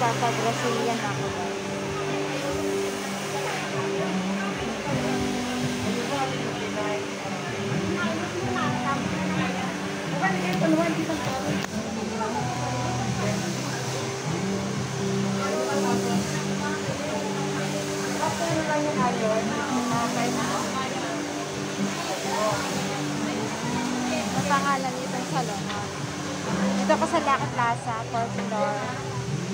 sa Brazilian ako. Ang pangalan nitong salon. ah. Ito ko sa Lucky Plaza, fourth floor.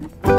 Bye.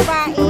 不挂